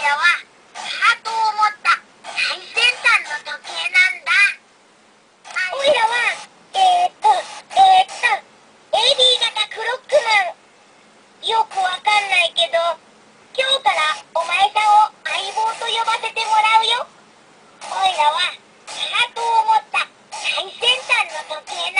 屋はハートった最先端の時計なんだ。おいらはえー、っとえー、っと AB 型クロックマン。よくわかんないけど今日からお前さんを相棒と呼ばせてもらうよ。おいらはハートお持った最先端の時計なんだ